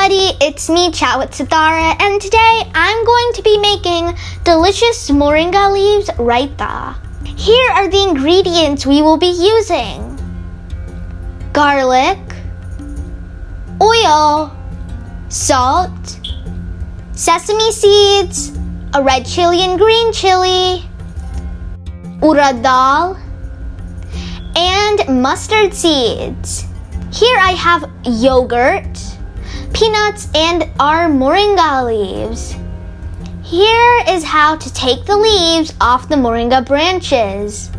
everybody, it's me, Chat with Sithara, and today I'm going to be making delicious moringa leaves raita. Here are the ingredients we will be using. Garlic, oil, salt, sesame seeds, a red chili and green chili, urad dal, and mustard seeds. Here I have yogurt, peanuts, and our moringa leaves. Here is how to take the leaves off the moringa branches.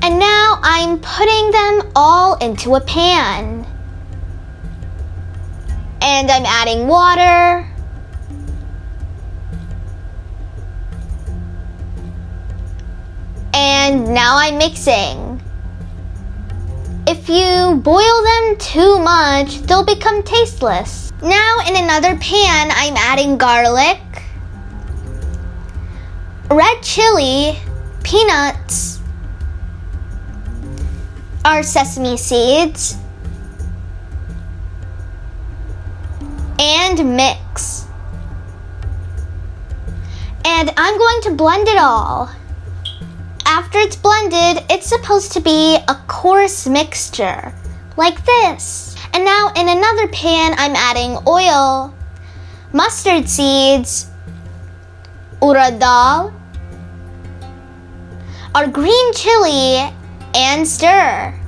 And now I'm putting them all into a pan. And I'm adding water. And now I'm mixing. If you boil them too much, they'll become tasteless. Now in another pan, I'm adding garlic, red chili, peanuts, our sesame seeds, and mix. And I'm going to blend it all. After it's blended, it's supposed to be a coarse mixture, like this. And now in another pan, I'm adding oil, mustard seeds, urad dal, our green chili, and stir.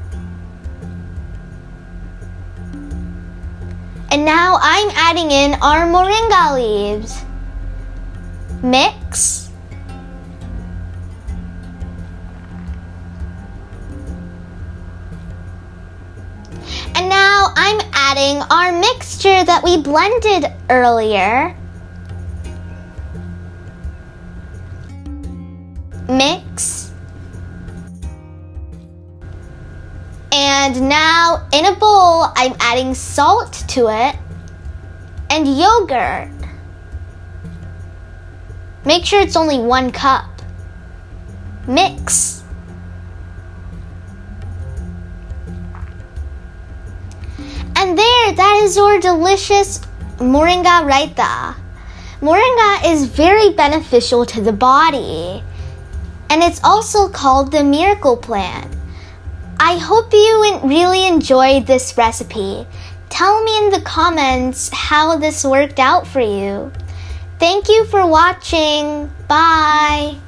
And now I'm adding in our moringa leaves. Mix. And now I'm adding our mixture that we blended earlier. Mix. And now in a bowl, I'm adding salt to it and yogurt. Make sure it's only one cup. Mix. That is your delicious moringa raita. Moringa is very beneficial to the body, and it's also called the miracle plant. I hope you really enjoyed this recipe. Tell me in the comments how this worked out for you. Thank you for watching. Bye.